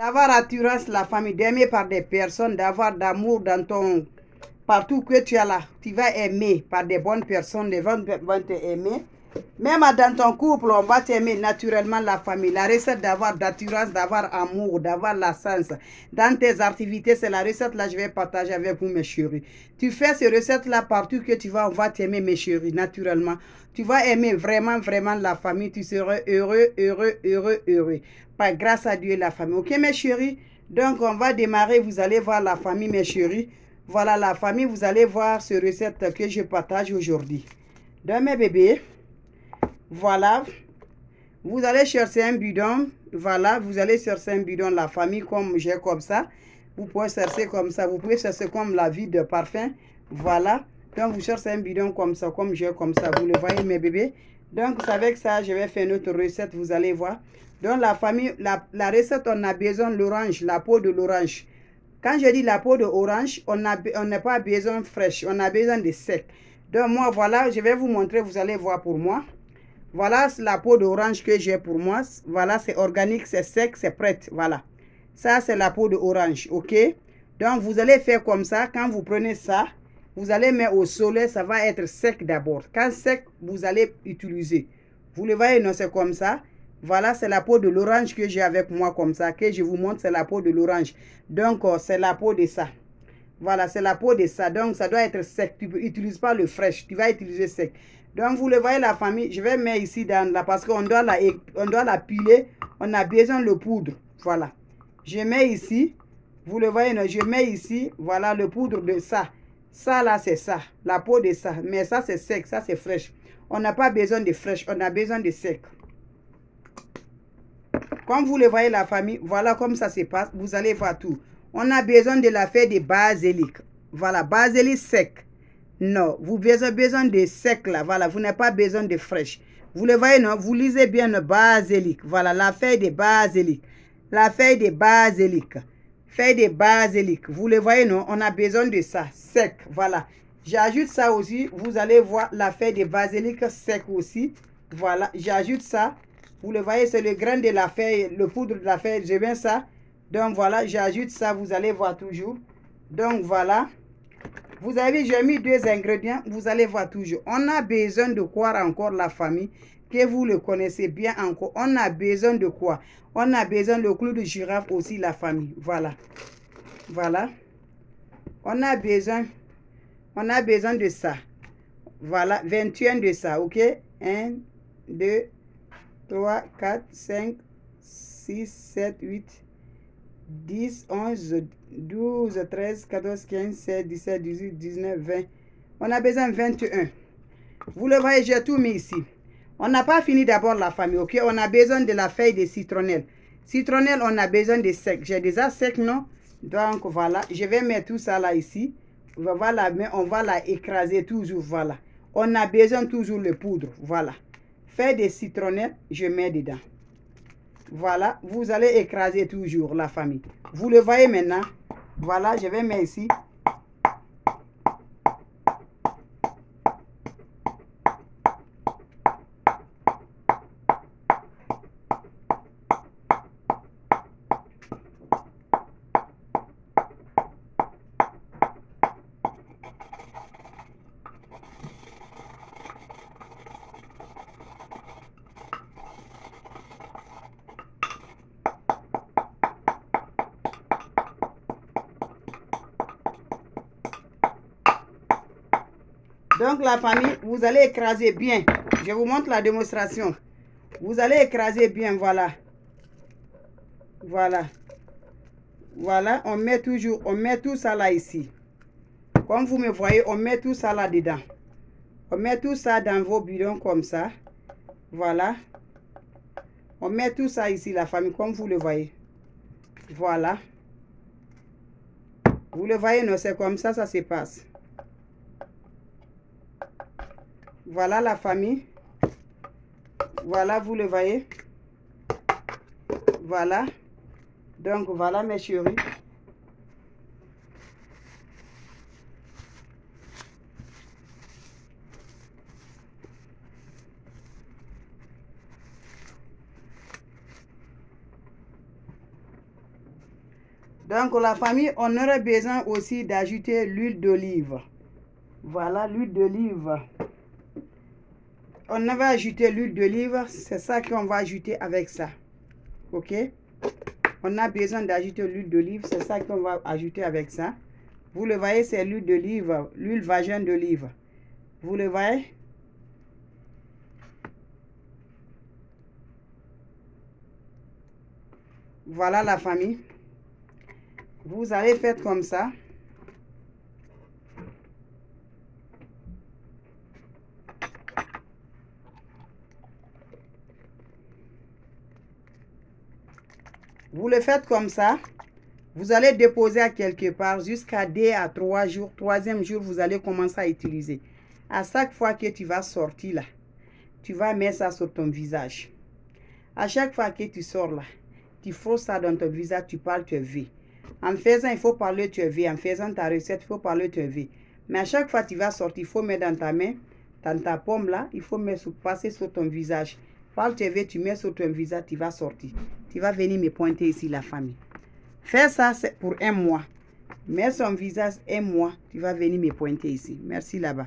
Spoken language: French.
D'avoir assurance la famille, d'aimer par des personnes, d'avoir d'amour dans ton... Partout que tu as là, tu vas aimer par des bonnes personnes, les gens vont t'aimer. Même dans ton couple, on va t'aimer naturellement la famille. La recette d'avoir d'assurance, d'avoir amour, d'avoir la sens. Dans tes activités, c'est la recette là je vais partager avec vous, mes chéris. Tu fais ces recettes là partout que tu vas, on va t'aimer, mes chéris, naturellement. Tu vas aimer vraiment, vraiment la famille. Tu seras heureux, heureux, heureux, heureux. Par grâce à Dieu, la famille. Ok, mes chéris? Donc, on va démarrer. Vous allez voir la famille, mes chéris. Voilà la famille. Vous allez voir ces recettes que je partage aujourd'hui. Donc, mes bébés. Voilà. Vous allez chercher un bidon. Voilà, vous allez chercher un bidon, la famille, comme j'ai comme ça. Vous pouvez chercher comme ça. Vous pouvez chercher comme la vie de parfum. Voilà. Donc, vous cherchez un bidon comme ça, comme j'ai comme ça. Vous le voyez, mes bébés. Donc, avec ça, je vais faire notre recette. Vous allez voir. Donc, la famille, la, recette, on a besoin l'orange, la peau de l'orange. Quand je dis la peau de orange, on n'a on pas besoin fraîche. On a besoin de sec. Donc, moi, voilà, je vais vous montrer. Vous allez voir pour moi. Voilà la peau d'orange que j'ai pour moi. Voilà, c'est organique, c'est sec, c'est prêt. Voilà. Ça, c'est la peau d'orange, ok? Donc, vous allez faire comme ça. Quand vous prenez ça, vous allez mettre au soleil. Ça va être sec d'abord. Quand sec, vous allez utiliser. Vous le voyez, non, c'est comme ça. Voilà, c'est la peau de l'orange que j'ai avec moi comme ça. Que je vous montre, c'est la peau de l'orange. Donc, c'est la peau de ça. Voilà, c'est la peau de ça. Donc, ça doit être sec. Tu n'utilises pas le fraîche. Tu vas utiliser sec. Donc, vous le voyez, la famille, je vais mettre ici dans la, parce qu'on doit la, on doit la piler. On a besoin de poudre. Voilà. Je mets ici. Vous le voyez, je mets ici. Voilà le poudre de ça. Ça, là, c'est ça. La peau de ça. Mais ça, c'est sec. Ça, c'est fraîche. On n'a pas besoin de fraîche. On a besoin de sec. Comme vous le voyez, la famille, voilà comme ça se passe. Vous allez voir tout. On a besoin de la faire de basilic. Voilà, basilic sec. Non, vous avez besoin de sec là. Voilà, vous n'avez pas besoin de fraîche. Vous le voyez, non? Vous lisez bien le basilic. Voilà, la feuille de basilic. La feuille de basilic. Feuille de basilic. Vous le voyez, non? On a besoin de ça. Sec. Voilà. J'ajoute ça aussi. Vous allez voir la feuille de basilic sec aussi. Voilà. J'ajoute ça. Vous le voyez, c'est le grain de la feuille, le poudre de la feuille. Je mets ça. Donc voilà, j'ajoute ça. Vous allez voir toujours. Donc voilà. Vous avez, j'ai mis deux ingrédients, vous allez voir toujours. On a besoin de quoi encore la famille, que vous le connaissez bien encore. On a besoin de quoi? On a besoin de clou de girafe aussi, la famille. Voilà. Voilà. On a besoin, on a besoin de ça. Voilà, 21 de ça, ok? 1, 2, 3, 4, 5, 6, 7, 8, 10, 11, 12, 13, 14, 15, 16, 17, 18, 19, 20. On a besoin de 21. Vous le voyez, j'ai tout mis ici. On n'a pas fini d'abord la famille, ok? On a besoin de la feuille de citronnelle. Citronnelle, on a besoin de sec. J'ai déjà sec, non? Donc, voilà. Je vais mettre tout ça là, ici. Voilà, mais on va la écraser toujours, voilà. On a besoin toujours de poudre, voilà. Feuille de citronnelle, je mets dedans. Voilà, vous allez écraser toujours la famille. Vous le voyez maintenant. Voilà, je vais mettre ici. Donc la famille, vous allez écraser bien. Je vous montre la démonstration. Vous allez écraser bien, voilà. Voilà. Voilà, on met toujours, on met tout ça là ici. Comme vous me voyez, on met tout ça là dedans. On met tout ça dans vos bidons comme ça. Voilà. On met tout ça ici, la famille, comme vous le voyez. Voilà. Vous le voyez, non, c'est comme ça, ça se passe. Voilà la famille. Voilà, vous le voyez. Voilà. Donc, voilà mes chéris. Donc la famille, on aurait besoin aussi d'ajouter l'huile d'olive. Voilà l'huile d'olive. On va ajouter l'huile d'olive, c'est ça qu'on va ajouter avec ça. Ok? On a besoin d'ajouter l'huile d'olive, c'est ça qu'on va ajouter avec ça. Vous le voyez, c'est l'huile d'olive, l'huile vagin d'olive. Vous le voyez? Voilà la famille. Vous allez faire comme ça. Vous le faites comme ça. Vous allez déposer à quelque part jusqu'à 2 à 3 jours. Troisième jour, vous allez commencer à utiliser. À chaque fois que tu vas sortir là, tu vas mettre ça sur ton visage. À chaque fois que tu sors là, tu frosses ça dans ton visage, tu parles, tu es En faisant, il faut parler, tu es En faisant ta recette, il faut parler, tu es Mais à chaque fois que tu vas sortir, il faut mettre dans ta main, dans ta pomme là, il faut mettre, passer sur ton visage. Parle, tu es tu mets sur ton visage, tu vas sortir. Tu vas venir me pointer ici la famille. Fais ça pour un mois. Mets son visage un mois, tu vas venir me pointer ici. Merci là-bas.